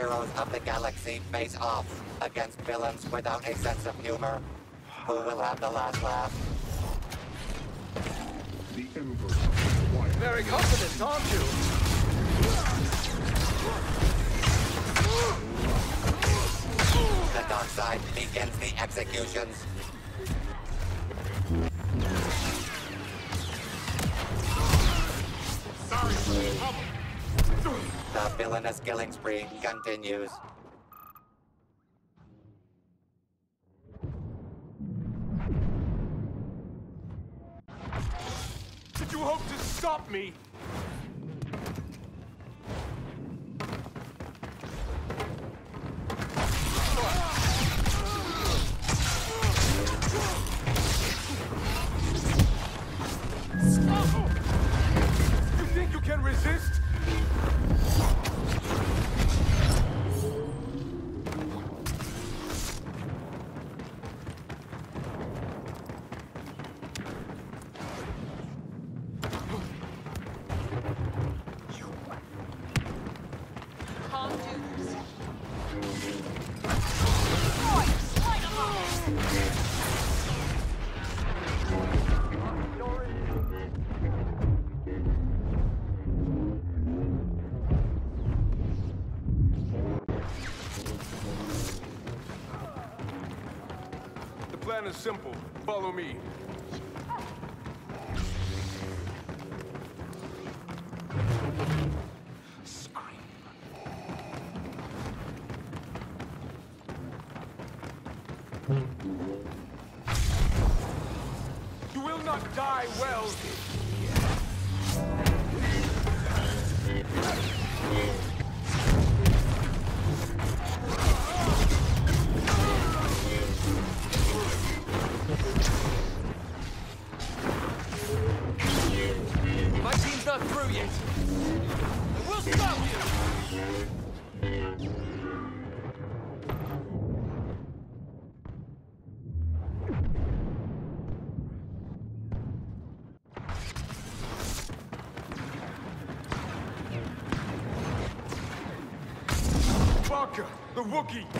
heroes of the galaxy face off against villains without a sense of humor. Who will have the last laugh? The Emperor. Very confident, aren't you? The dark side begins the executions. Sorry for the trouble. The villainous killing spree continues. Did you hope to stop me? Plan is simple. Follow me. Wookiee!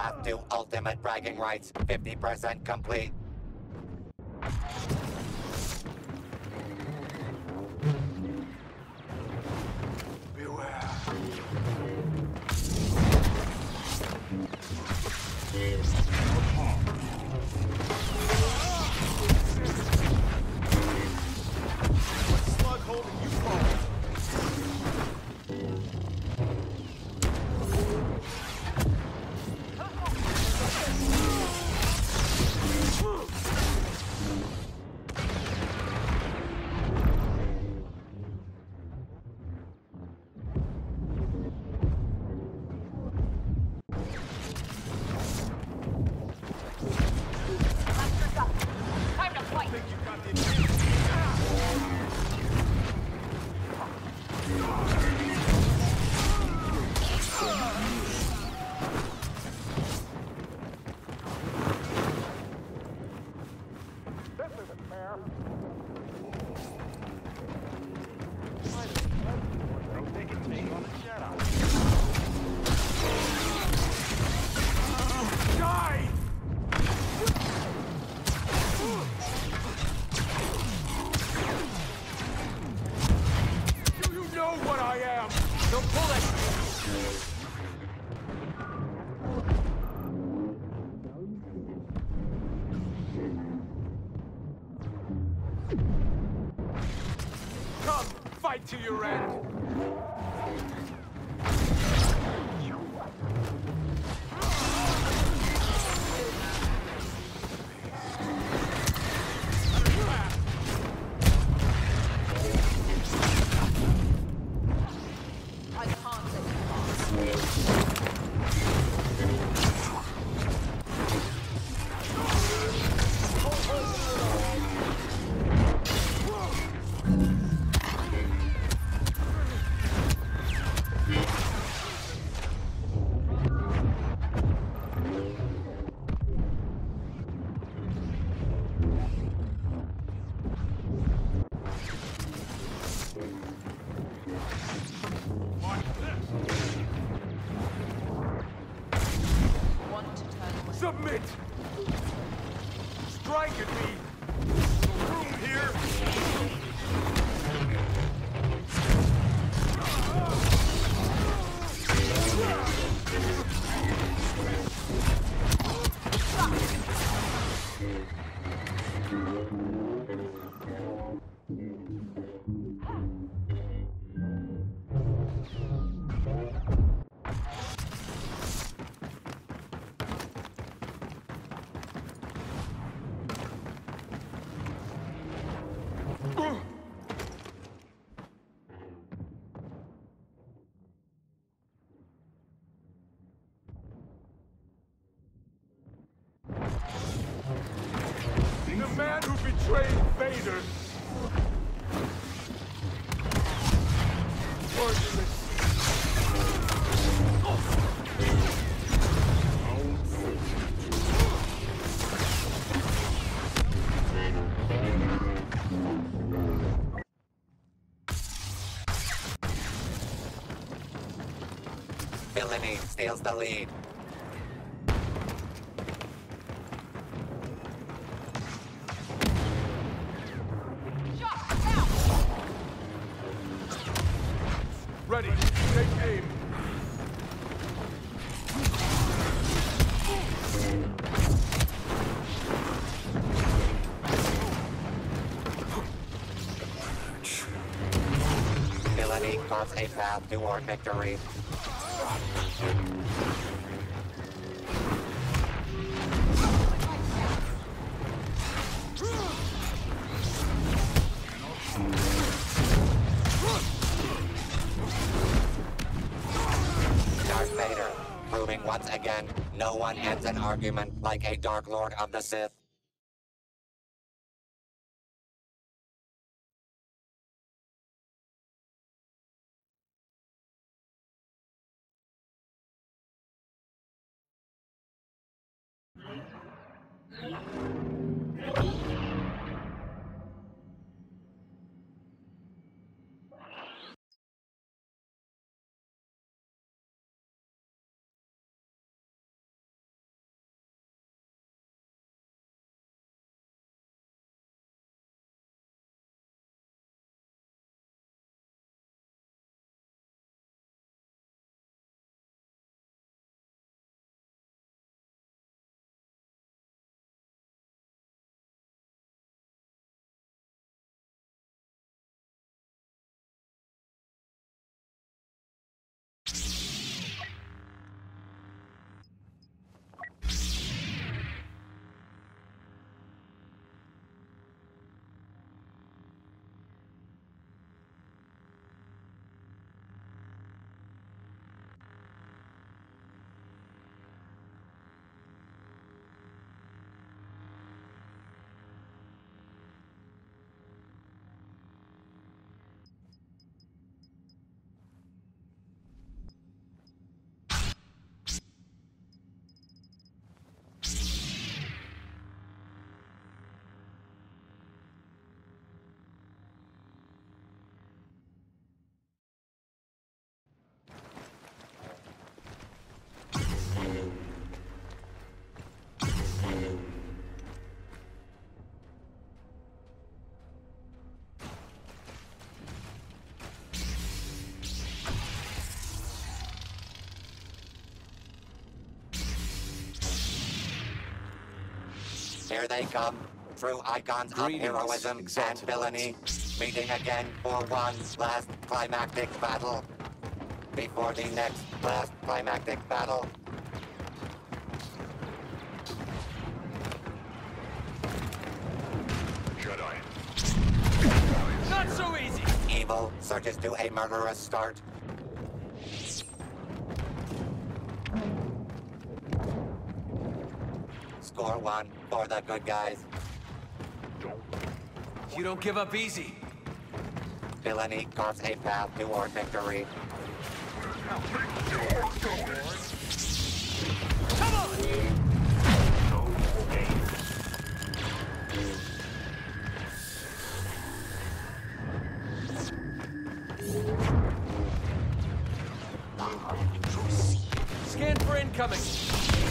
Path to ultimate bragging rights, 50% complete. Villainy steals the lead. Ready, take aim. Villainy cuts a path toward victory. argument like a Dark Lord of the Sith. here they come. True icons Greetings, of heroism and villainy, meeting again for one last climactic battle. Before the next last climactic battle, Not so easy! Evil searches to a murderous start. Score one for the good guys. You don't give up easy. Villainy carves a path toward victory. Come on! Scan for incoming.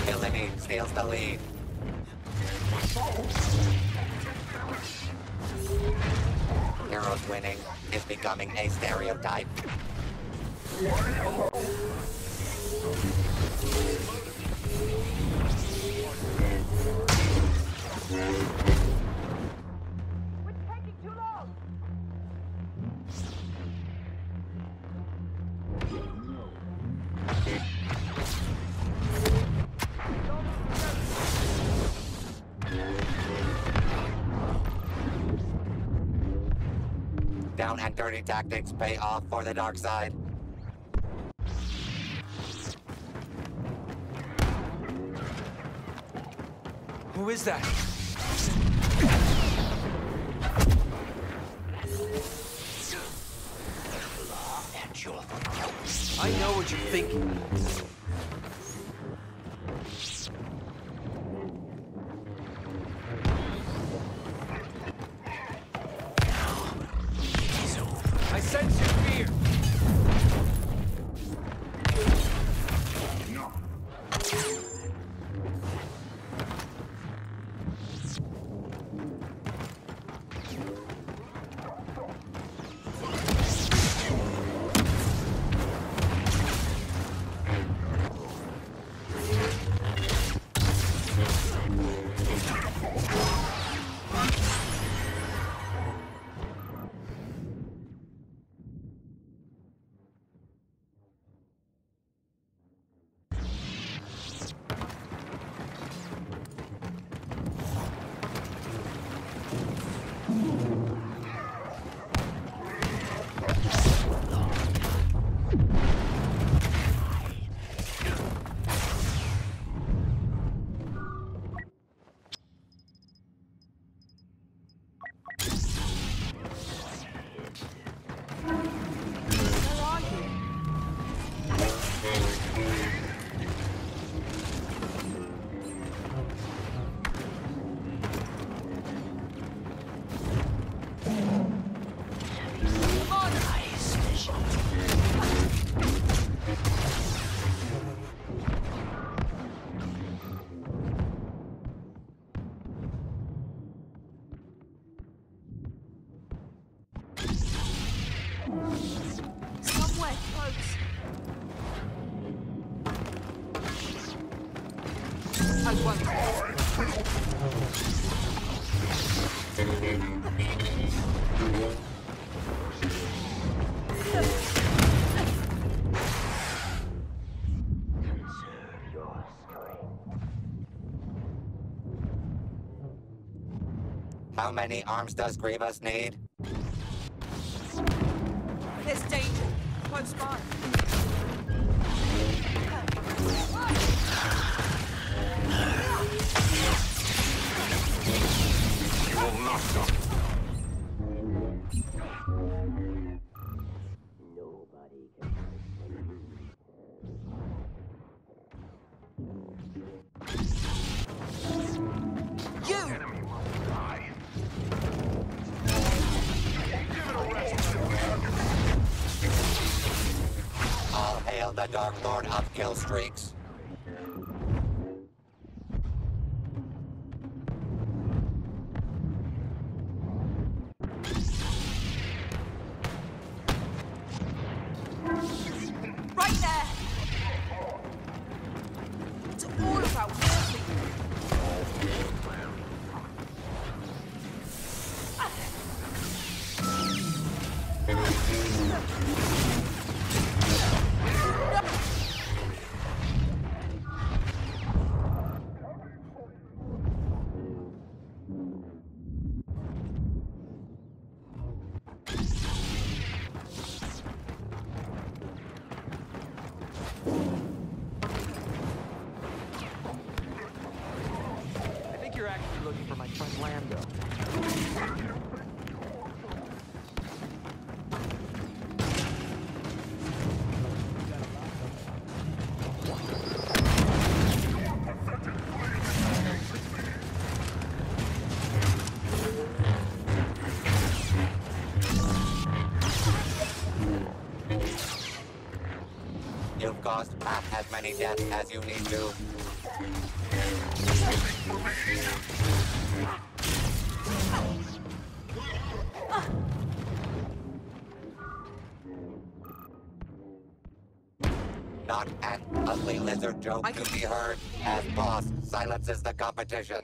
Villainy steals the lead. Heroes winning is becoming a stereotype. Tactics pay off for the dark side. Who is that? I know what you're thinking. How many arms does Grievous need? The Dark Lord of kill many deaths as you need to. Not an ugly lizard joke I- to be heard, as Bossk silences the competition.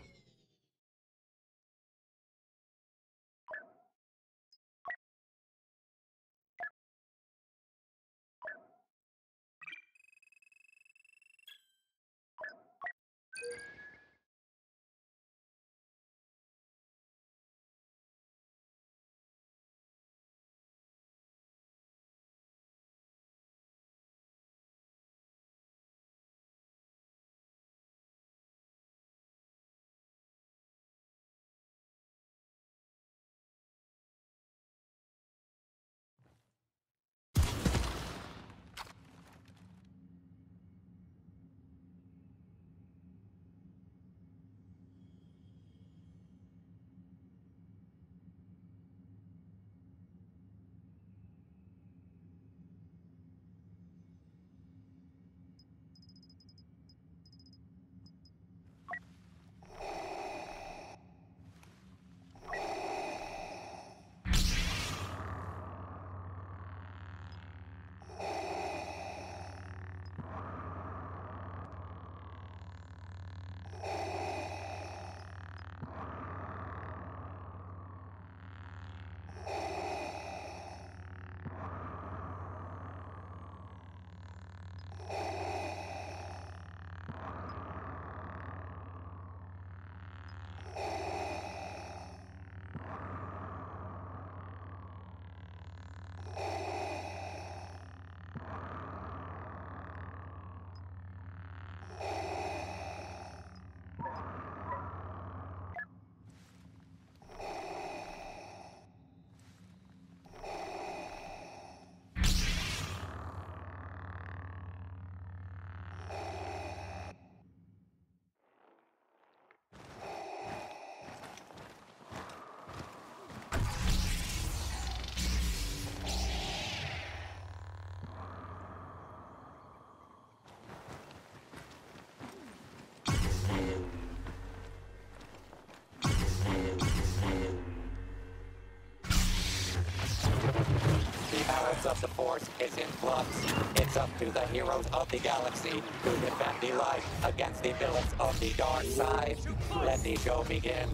Force is in flux. It's up to the heroes of the galaxy to defend the light against the villains of the dark side. Let the show begin.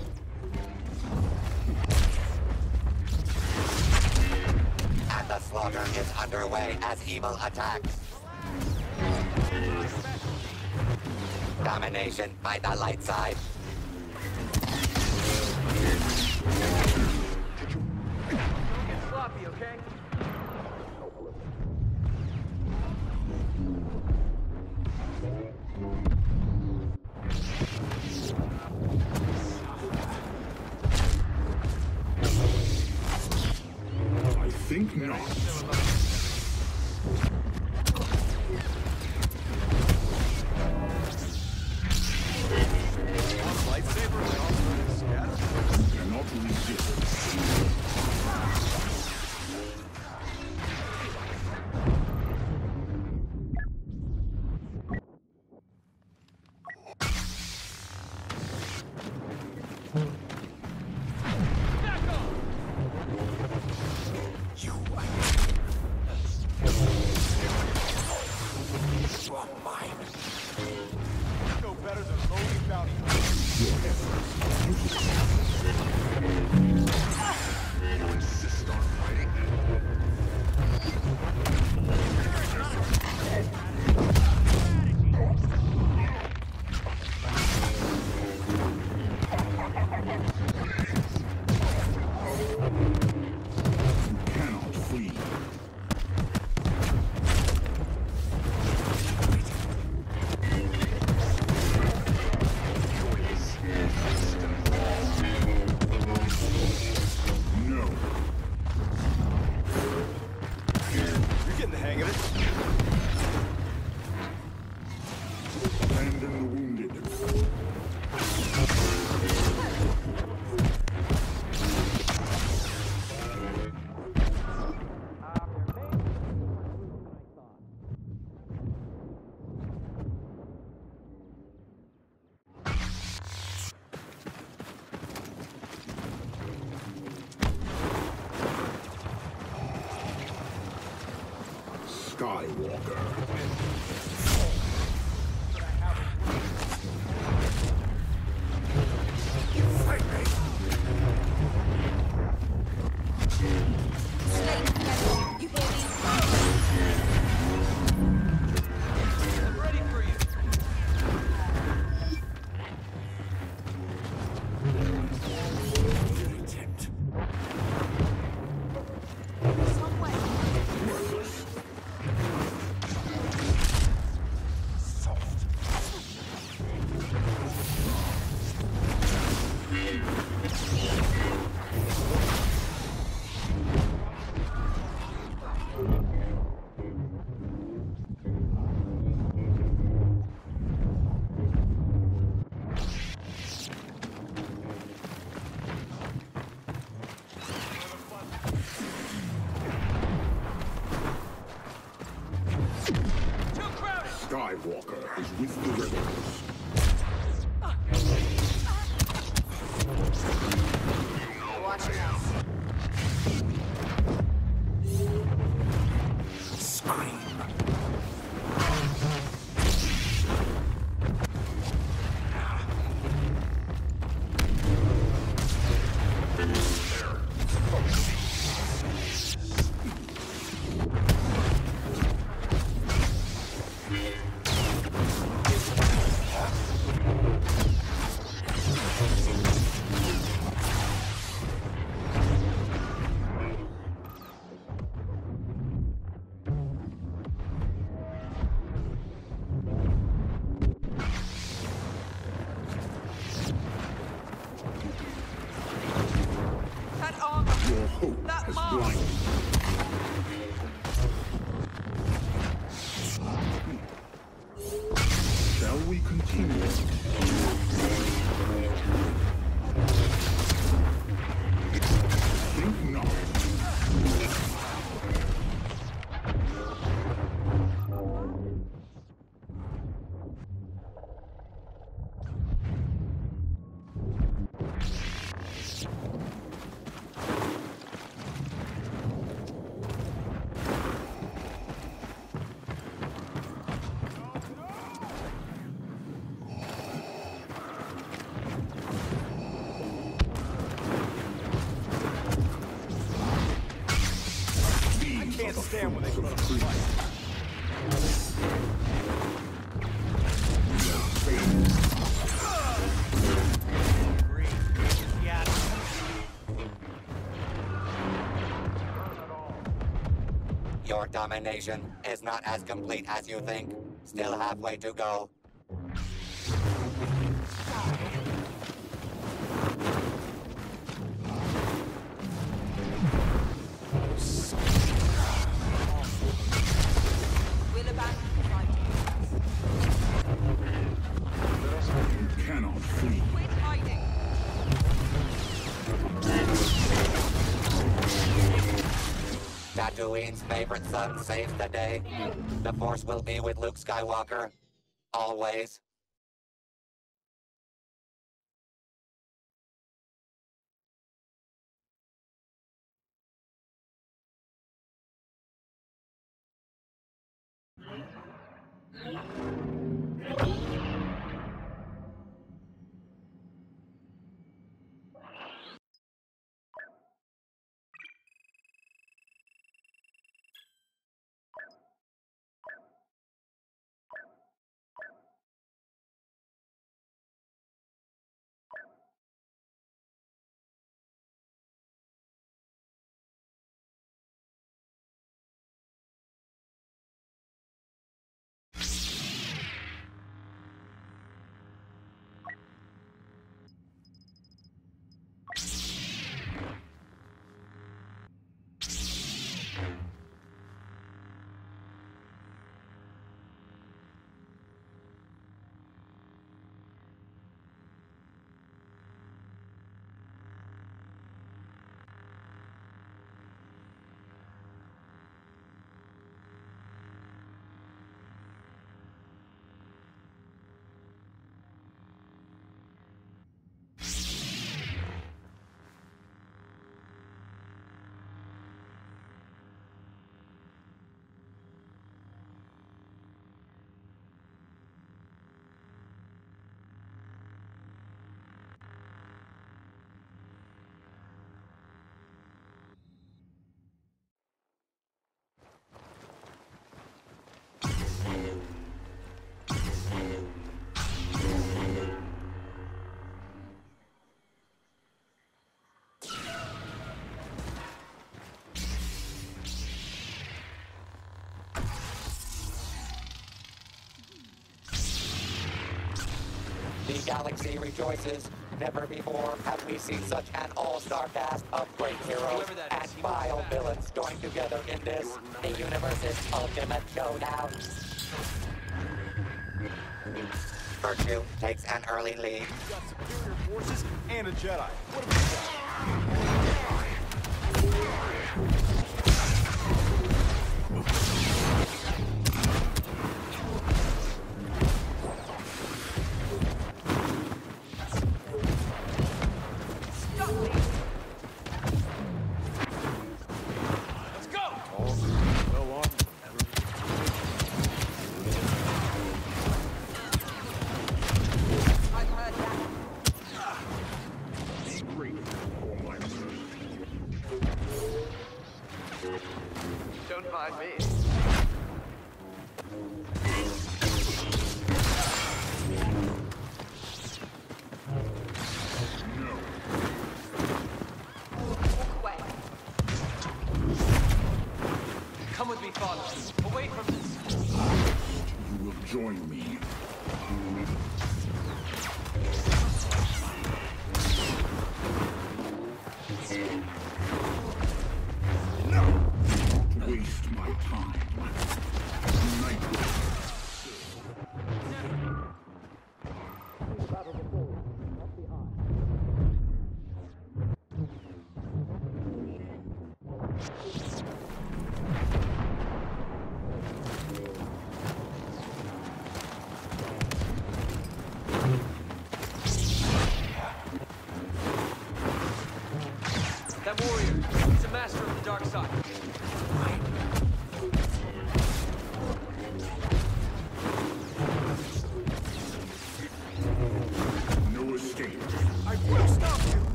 And the slaughter is underway as evil attacks. Domination by the light side. Skywalker domination is not as complete as you think. Still halfway to go. We'll abandon the fight. You cannot flee. Tatooine's favorite son saves the day. The Force will be with Luke Skywalker. Always. The galaxy rejoices. Never before have we seen such an all-star cast of great heroes and vile won't be back. villains joined together in this, the universe's ultimate showdown. Virtue takes an early lead. superior forces and a Jedi. Mind me.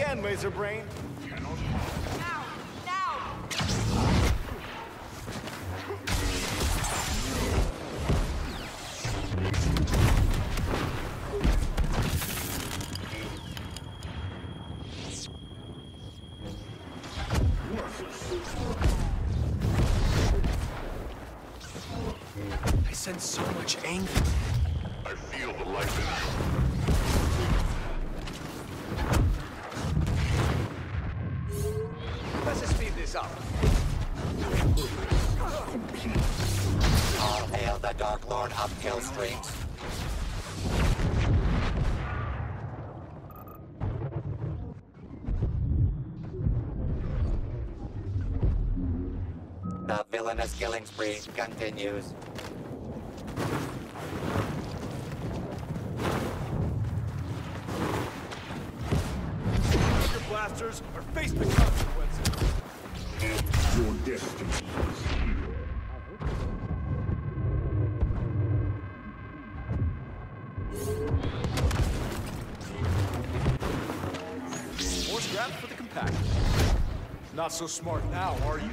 Again, Laser The killing spree continues. Your blasters or face the consequences. Your destiny is here. More scraps for the compact. Not so smart now, are you?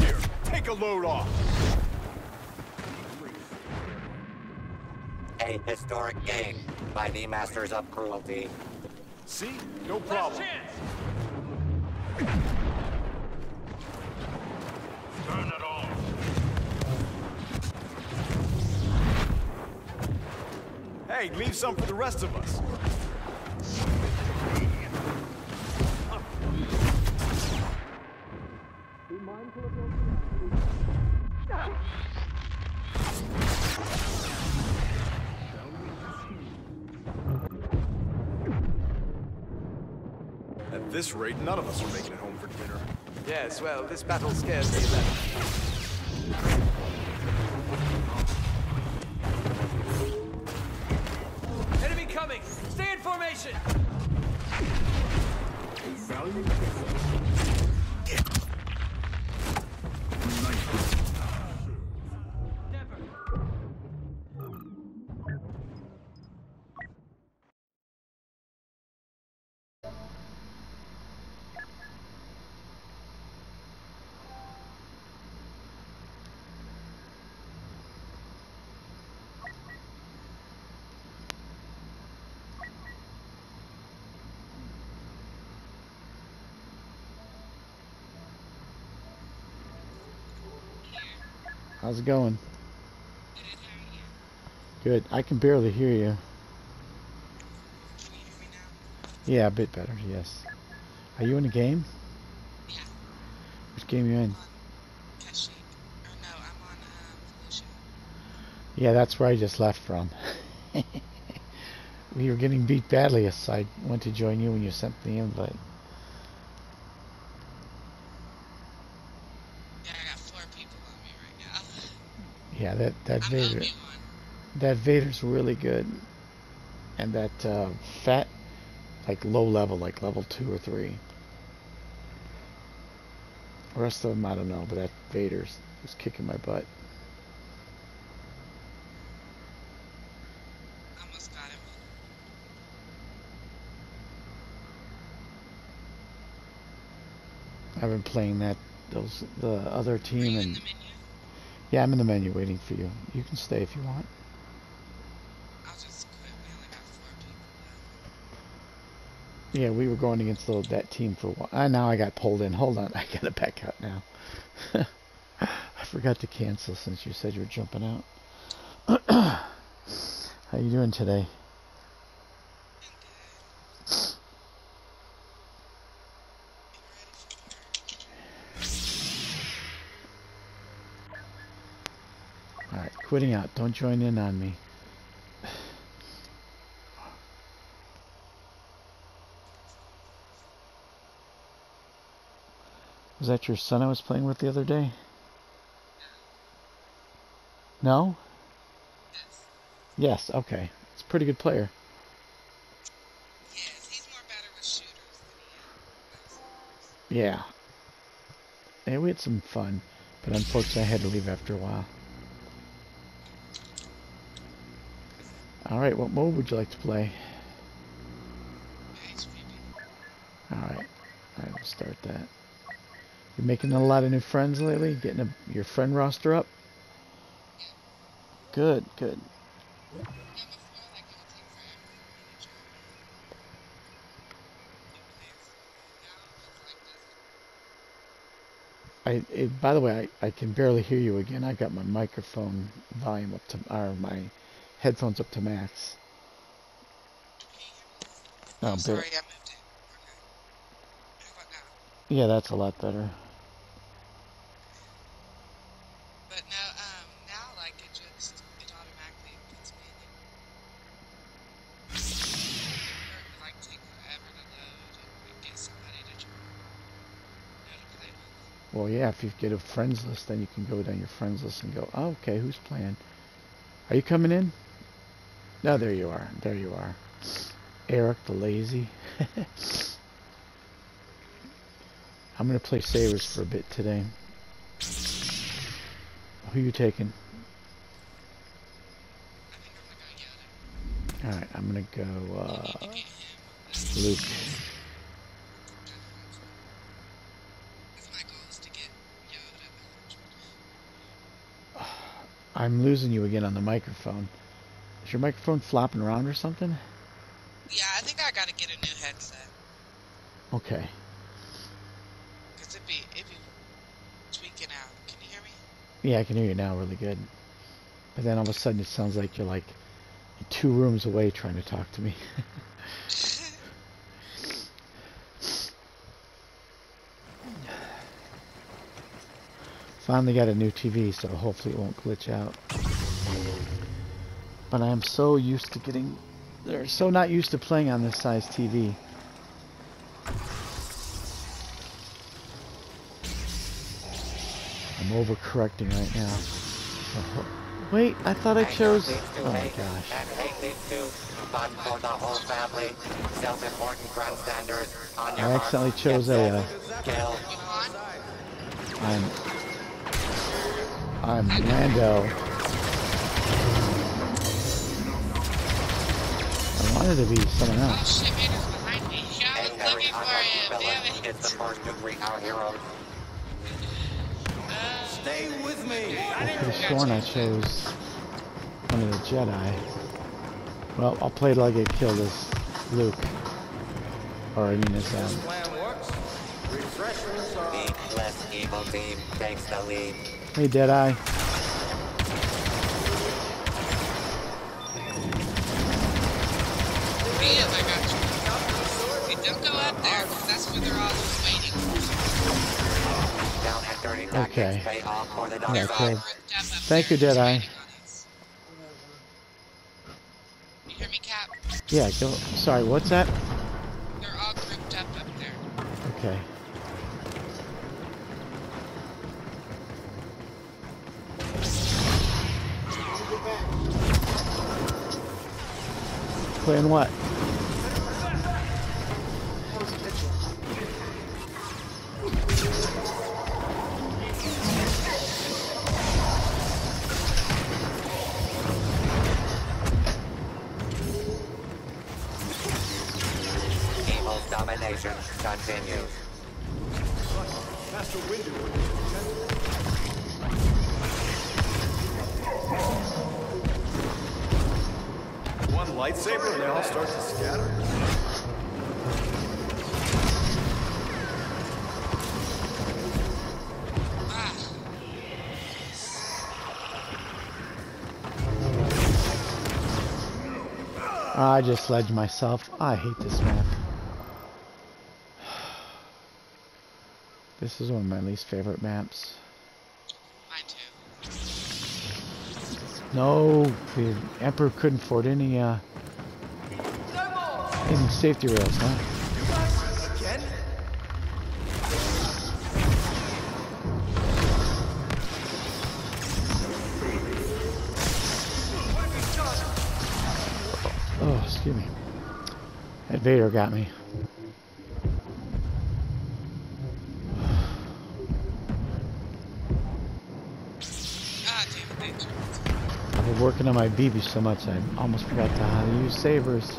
Here, take a load off. A historic game by the Masters of Cruelty. See? No problem. Turn it off. Hey, leave some for the rest of us. This battle scares me. Enemy coming! Stay in formation! How's it going? Good. I can barely hear you. Yeah, a bit better, yes. Are you in a game? Yeah. Which game you in? Yeah, that's where I just left from. we were getting beat badly, so I went to join you when you sent the invite. Yeah, I got four people on me right now. Yeah, that, that I'm Vader that Vader's really good. And that uh, fat like low level, like level two or three. The rest of them I don't know, but that Vader's was kicking my butt. Almost got him. I've been playing that those the other team and? Yeah, I'm in the menu waiting for you. You can stay if you want. I'll just quit. We only got four people. Yeah, we were going against the, that team for a while. Ah, now I got pulled in. Hold on, I gotta back out now. I forgot to cancel since you said you were jumping out. How you doing today? All right, quitting out. Don't join in on me. Was that your son I was playing with the other day? No? Yes. Yes, okay. It's a pretty good player. Yes, he's more better with shooters than he is with Yeah. Yeah, we had some fun, but unfortunately I had to leave after a while. Alright, what mode would you like to play? Alright. Alright, we'll start that. You're making a lot of new friends lately? Getting a, your friend roster up? Good, good. Yeah, before, like, it would take forever for me to join. Now, it's like this. I, it, by the way, I, I can barely hear you again. I got my microphone volume up to, or my headphones up to max. Oh, bar- sorry, I moved it. Okay. How about now? yeah, that's a lot better. But no, um, now like it just it automatically puts me in it. Like take forever to load and get somebody to join. You know, to play with. Well, yeah, if you get a friends list, then you can go down your friends list and go, oh, okay, who's playing? Are you coming in? No, there you are. There you are. Eric the Lazy. I'm going to play Sabres for a bit today. Who are you taking? Alright, I'm going to go, uh, Luke. If my goal is to get Yoda, I'm losing you again on the microphone. Is your microphone flopping around or something? yeah, I think I gotta get a new headset. Okay. Cause it be, it be tweaking out. Can you hear me? Yeah, I can hear you now really good. But then all of a sudden it sounds like you're like two rooms away trying to talk to me. Finally got a new TV, so hopefully it won't glitch out. But I am so used to getting... They're so not used to playing on this size TV. I'm overcorrecting right now. So Wait, I thought I chose... Oh my gosh. I accidentally chose a? I'm... I'm Lando. I wanted to be someone Oh else. shit, man, me. Yeah, was looking for him. Damn villain it. is the first to greet our heroes. Stay with me. I could have sworn I chose one of the Jedi. Well, I'll play till I get killed as Luke. Or I mean as um, evil team takes the lead. Hey Deadeye. Damn, I got you. Don't go up there, 'cause that's where they're all just waiting. Down and dirty Okay. pay off for the dark Yeah, side. cool. Grouped up up Thank you, just Deadeye. waiting on us. You hear me, Cap? Yeah, go. Sorry, what's that? They're all grouped up up there. Okay. Playing what? I just ledged myself. I hate this map. This is one of my least favorite maps. mine too. No, the Emperor couldn't afford any, uh, any safety rails, huh? That Vader got me. I've been working on my BB so much I almost forgot to how to use sabers.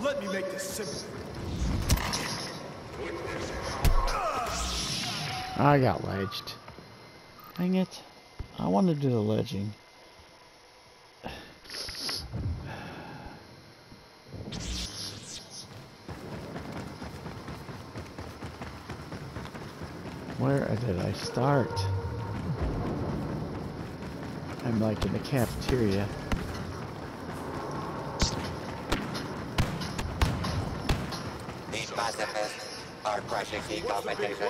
Let me make this simple. I got ledged. Dang it. I want to do the ledging. Where did I start? I'm like in the cafeteria. Are crushing the competition.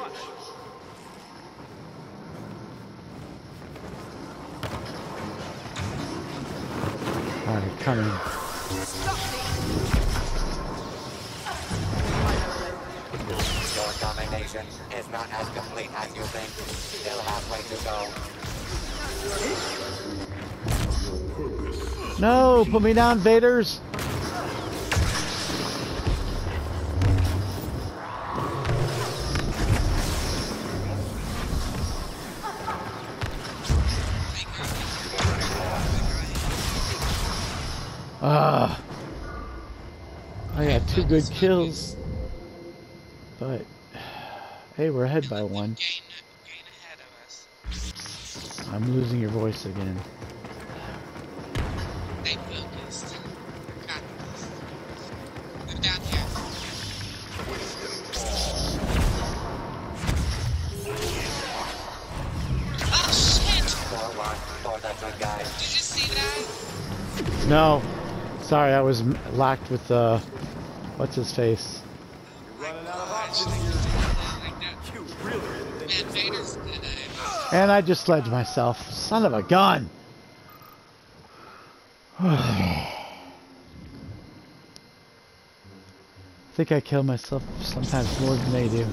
Alright, coming. Your domination is not as complete as you think. Still halfway to go. No, put me down, Vaders. Good kills. But hey, we're ahead by one. Gain, gain ahead of us. I'm losing your voice again. Stay focused. Got this. Move down here. Oh shit! For one, for the good guy. Did you see that? No, sorry, I was m- locked with uh, what's his face. And I just sledged myself. Son of a gun! I think I kill myself sometimes more than they do.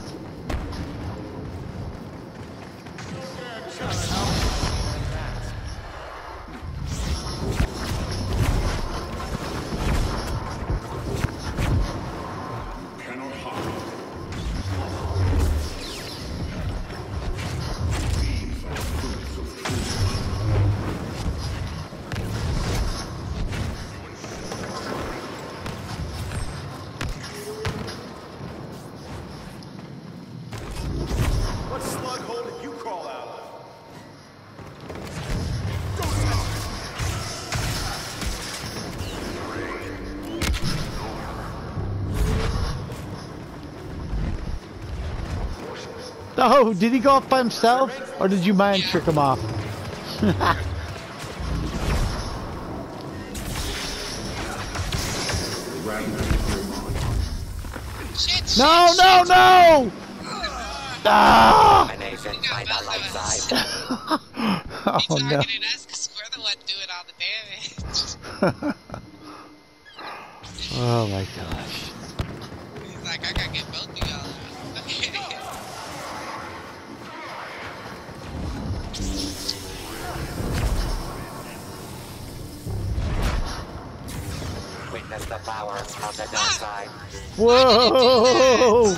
Oh, did he go off by himself? Or did you mind trick him off? Shit, shit, No, shit. no, no! Ah! Domination by the light side. Oh no. targeting us because miss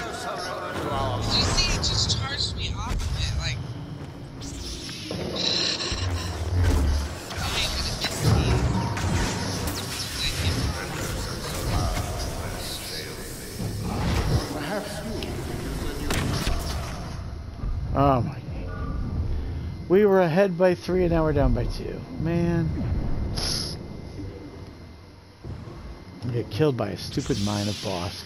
Oh my. We were ahead by three and now we're down by two. Man. I get killed by a stupid mine of Bossk.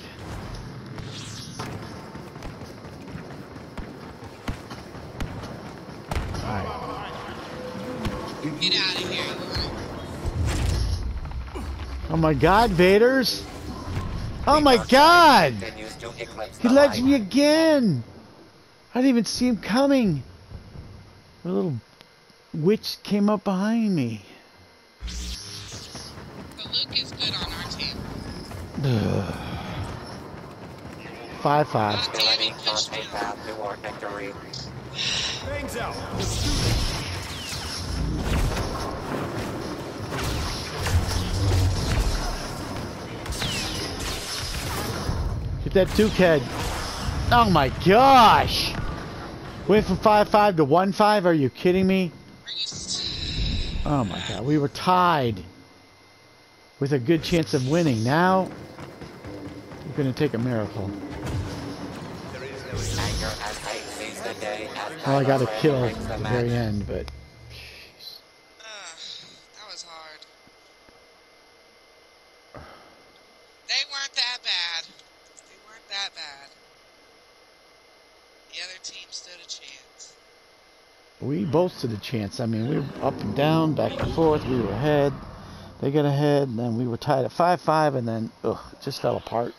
Alright. Get out of here. Oh my god, Vaders! Oh my god! Continues to eclipse He ledged me again! I didn't even see him coming! A little witch came up behind me. five five. Get that two keg. Oh my gosh! Went from five five to one five. Are you kidding me? Oh my god, we were tied with a good chance of winning. Now gonna take a miracle. Anger and hate seize the day as Well, I got a kill at the very end, but... Ugh, that was hard. They weren't that bad. They weren't that bad. The other team stood a chance. We both stood a chance. I mean, we were up and down, back and forth. We were ahead. They got ahead, and then we were tied at 5-5, and then, ugh, it just fell apart.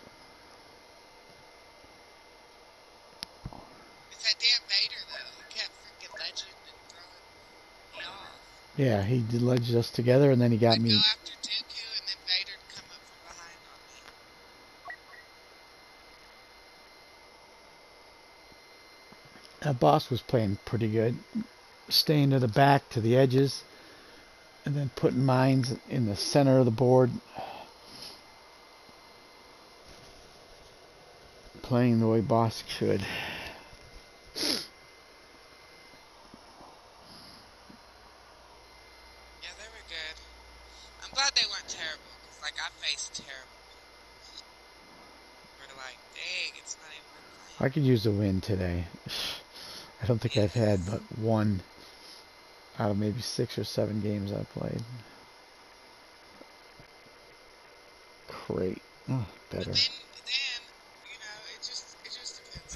It's that damn Vader though. He kept freaking ledging and throwing me off. Yeah, he did ledge us together, and then he got I'd me. go after Dooku and then Vader'd come up from behind on me. That Bossk was playing pretty good. Staying to the back, to the edges, and then putting mines in the center of the board. Playing the way Bossk should. Yeah, they were good. I'm glad they weren't terrible. 'cause, like I faced terrible. We're like, dang, it's not even worth I could use a win today. I don't think I've had but one out of maybe six or seven games I've played. Great. Oh, better. then, then, you know, it just, it just depends.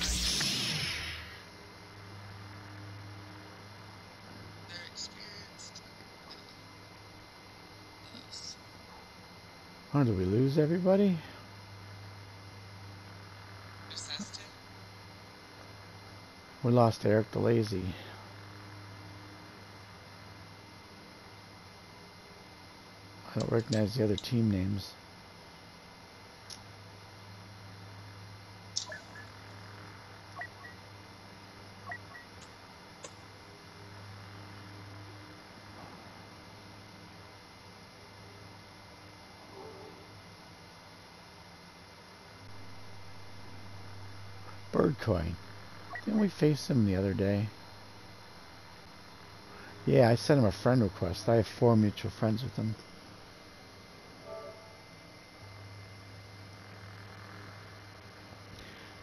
Like, they're experienced. Us. Oh, did we lose everybody? Just us two. We lost Eric the Lazy. I don't recognize the other team names. Birdcoin. Didn't we face him the other day? Yeah, I sent him a friend request. I have four mutual friends with him.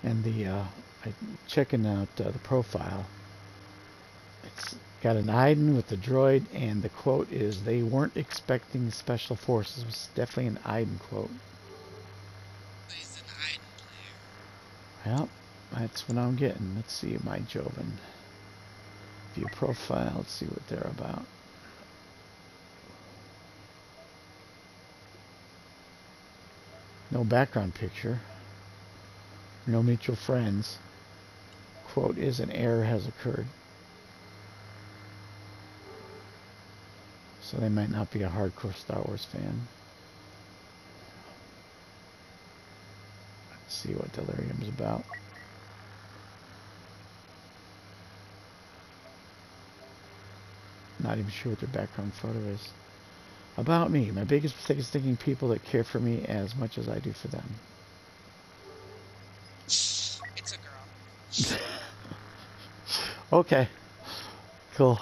And the uh, I checking out uh, the profile. It's got an Iden with the droid, and the quote is, "They weren't expecting special forces." It was definitely an Iden quote. He's that's what I'm getting. Let's see my Joven. View profile. Let's see what they're about. No background picture. No mutual friends. Quote is an error has occurred. So they might not be a hardcore Star Wars fan. Let's see what Delirium's about. Not even sure what their background photo is. About me, my biggest mistake is thinking people that care for me as much as I do for them. It's a girl. Okay. Cool.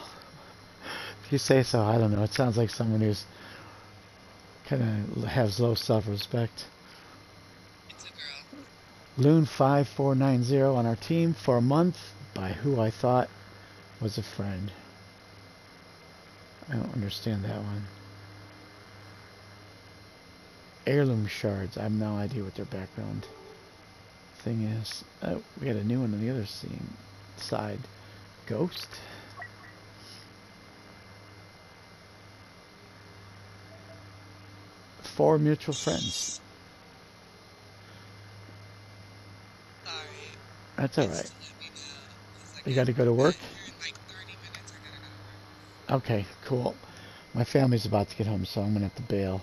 If you say so, I don't know. It sounds like someone who's kind of has low self-respect. It's a girl. Loon5490 on our team for a month by who I thought was a friend. I don't understand that one. Heirloom shards. I have no idea what their background thing is. Oh, we got a new one on the other scene, side. Ghost. Four mutual friends. Sorry. That's all Just right. to let me know, 'cause I You got to go to work? Okay, cool. My family's about to get home, so I'm going to have to bail.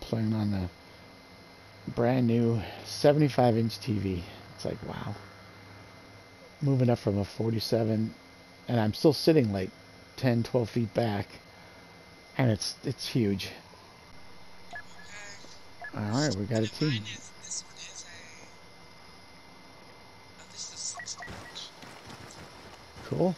Playing on a brand new 75 inch TV. It's like, wow. Moving up from a 47, and I'm still sitting like 10, 12 feet back, and it's it's huge. All right, we got a team. Cool.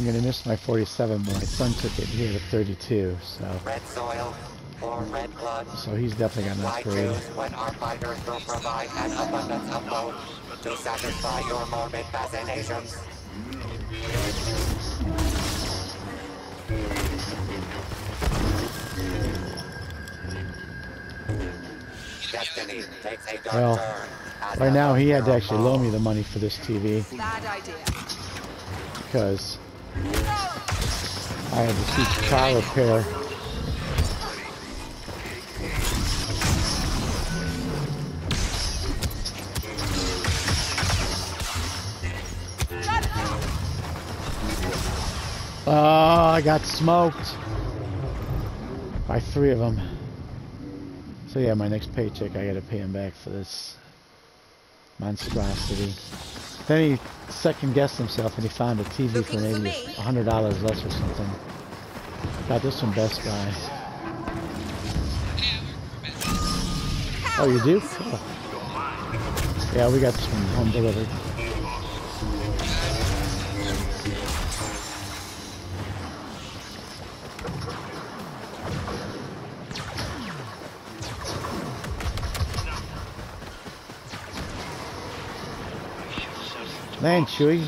I'm gonna miss my 47, but my son took it He here to 32, so Red soil or red blood. so he's definitely got an Why upgrade. choose when our fighters will provide an abundance of both to satisfy your morbid fascinations? Destiny takes a dark Well, turn. Right now, he had to actually loan me the money for this TV Bad idea. because I had to see car repair. Oh, I got smoked by three of them. So yeah, my next paycheck, I gotta pay him back for this monstrosity. Then he second guessed himself and he found a TV Looking for maybe a hundred dollars less or something. Got this from Best Buy. Yeah, we're for business. Oh, you do? Cool. Yeah, we got this from home delivered. Land, Chewy.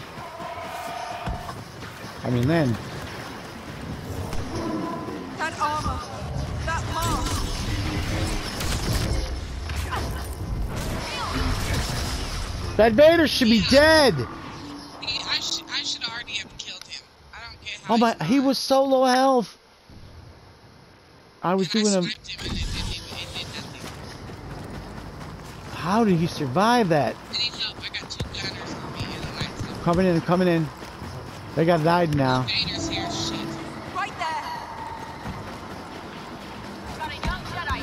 I mean, land. That armor. That mask. That Vader should be dead. He, I, should, I should already have killed him. I don't get how Oh my, he was so low health. I was And doing I a. him and it it. How did he survive that? Coming in, coming in. They got died now. Vader's here. Shit. Right. Got a young Jedi.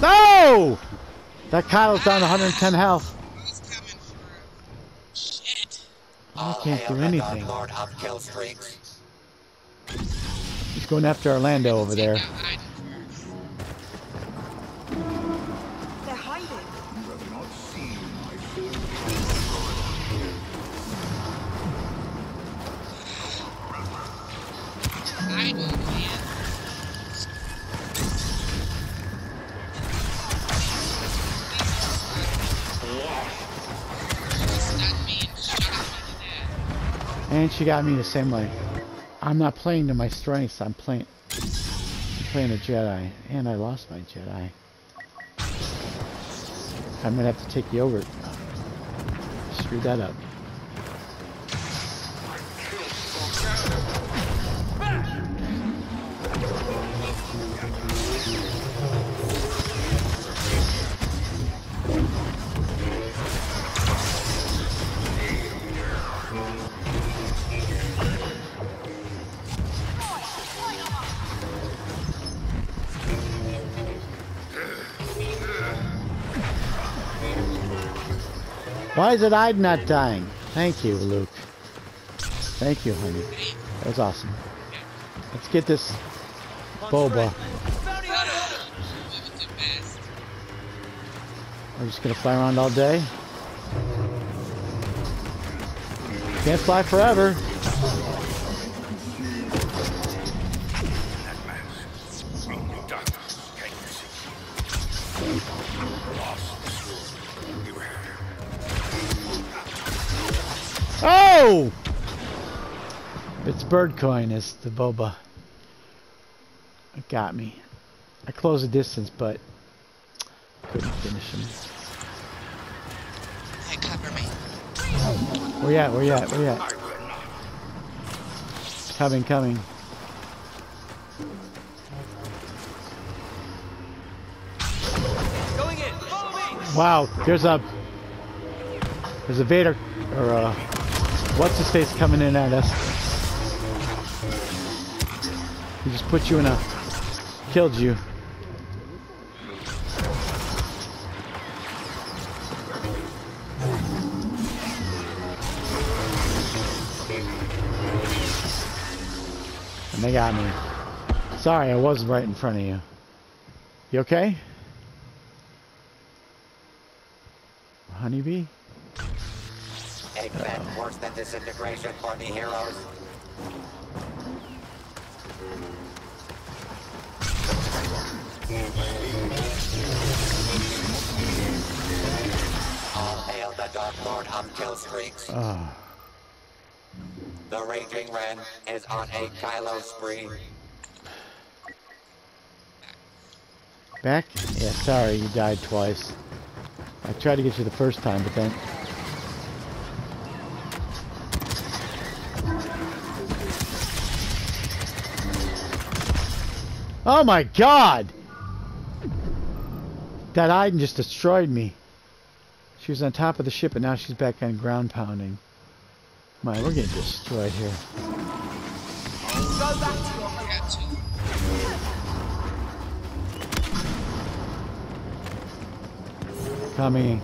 No! That Kyle's down 110 health. Who's coming for Shit. I All can't do anything. Dark Lord of kill streaks. He's going after Orlando over there. she got me the same way. I'm not playing to my strengths. I'm playing. Playing a Jedi, and I lost my Jedi. I'm gonna have to take the over. Screw that up. Why is it I'm not dying? Thank you, Luke. Thank you, honey. That was awesome. Let's get this boba. We're just gonna fly around all day. Can't fly forever. Oh! It's bird coin is the boba. It got me. I closed the distance, but couldn't finish him. Hey, cover me. Where you at? Where you at? Where you at? Coming, coming. Going in! Follow me! Wow, there's a there's a Vader or a What's the face coming in at us? He just put you in a... Killed you. And they got me. Sorry, I was right in front of you. You okay? Honeybee? Eggplant disintegration for the heroes. All hail the Dark Lord of Kill Streaks. Oh. The Raging Ren is on a Kylo spree. Back? Yeah, sorry, you died twice. I tried to get you the first time, but then... Oh my god! That Iden just destroyed me. She was on top of the ship, and now she's back on ground pounding. My, we're getting destroyed here. Coming.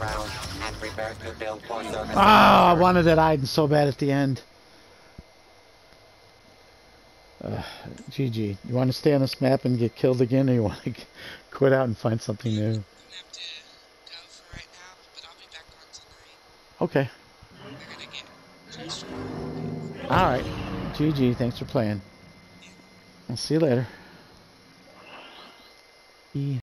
Round and prepares to build for service. Ah, I wanted that Iden so bad at the end. Uh, GG. You want to stay on this map and get killed again, or you want to quit out and find something new? I'm gonna have to go for right now, but I'll be back on tonight. Okay. We're gonna get just All right. GG. Thanks for playing. I'll see you later. E